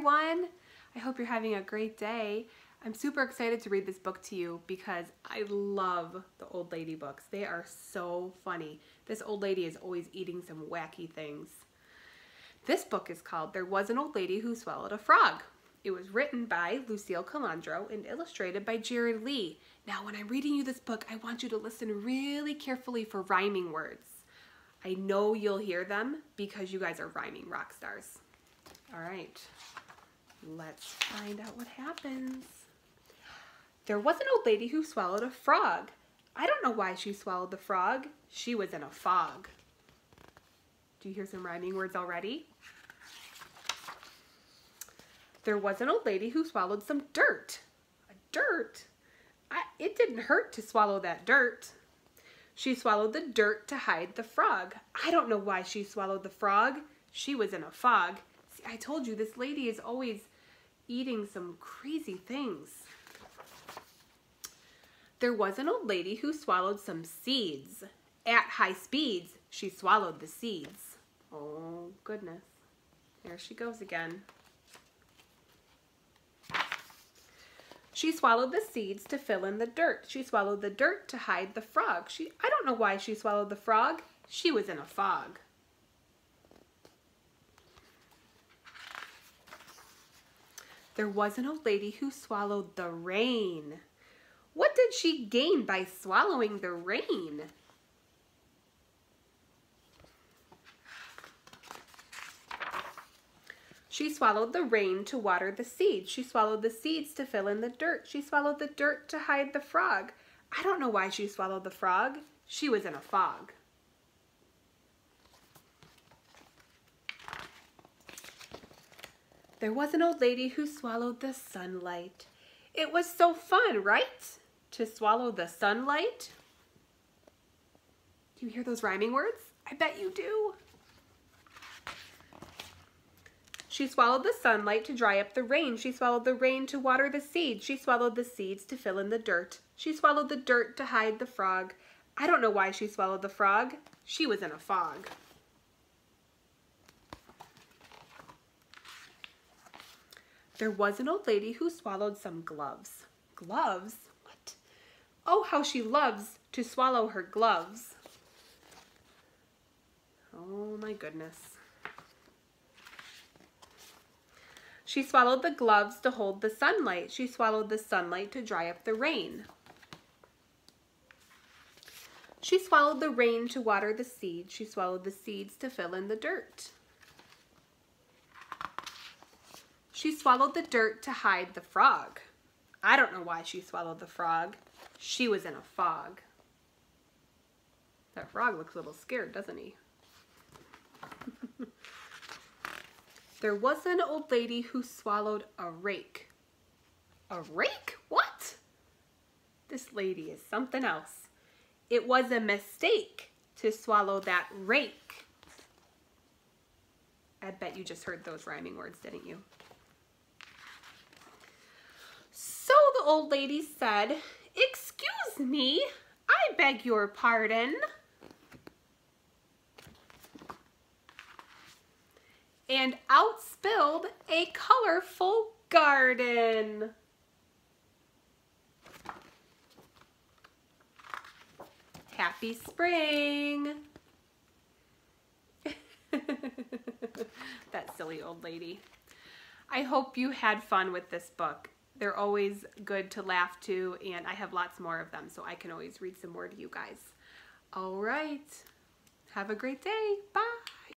everyone. I hope you're having a great day. I'm super excited to read this book to you because I love the old lady books. They are so funny. This old lady is always eating some wacky things. This book is called There Was an Old Lady Who Swallowed a Frog. It was written by Lucille Colandro and illustrated by Jared Lee. Now, when I'm reading you this book, I want you to listen really carefully for rhyming words. I know you'll hear them because you guys are rhyming rock stars. All right, let's find out what happens. There was an old lady who swallowed a frog. I don't know why she swallowed the frog. She was in a fog. Do you hear some rhyming words already? There was an old lady who swallowed some dirt. A dirt? I, it didn't hurt to swallow that dirt. She swallowed the dirt to hide the frog. I don't know why she swallowed the frog. She was in a fog. See, I told you this lady is always eating some crazy things. There was an old lady who swallowed some seeds. At high speeds, she swallowed the seeds. Oh, goodness. There she goes again. She swallowed the seeds to fill in the dirt. She swallowed the dirt to hide the frog. She I don't know why she swallowed the frog. She was in a fog. There was an old lady who swallowed the rain. What did she gain by swallowing the rain? She swallowed the rain to water the seeds. She swallowed the seeds to fill in the dirt. She swallowed the dirt to hide the frog. I don't know why she swallowed the frog. She was in a fog. There was an old lady who swallowed the sunlight. It was so fun, right? To swallow the sunlight. Do you hear those rhyming words? I bet you do. She swallowed the sunlight to dry up the rain. She swallowed the rain to water the seeds. She swallowed the seeds to fill in the dirt. She swallowed the dirt to hide the frog. I don't know why she swallowed the frog. She was in a fog. There was an old lady who swallowed some gloves. Gloves? What? Oh, how she loves to swallow her gloves. Oh my goodness. She swallowed the gloves to hold the sunlight. She swallowed the sunlight to dry up the rain. She swallowed the rain to water the seeds. She swallowed the seeds to fill in the dirt. She swallowed the dirt to hide the frog. I don't know why she swallowed the frog. She was in a fog. That frog looks a little scared, doesn't he? there was an old lady who swallowed a rake. A rake? What? This lady is something else. It was a mistake to swallow that rake. I bet you just heard those rhyming words, didn't you? So the old lady said, Excuse me, I beg your pardon. And out spilled a colorful garden. Happy spring. that silly old lady. I hope you had fun with this book. They're always good to laugh to, and I have lots more of them, so I can always read some more to you guys. All right. Have a great day. Bye.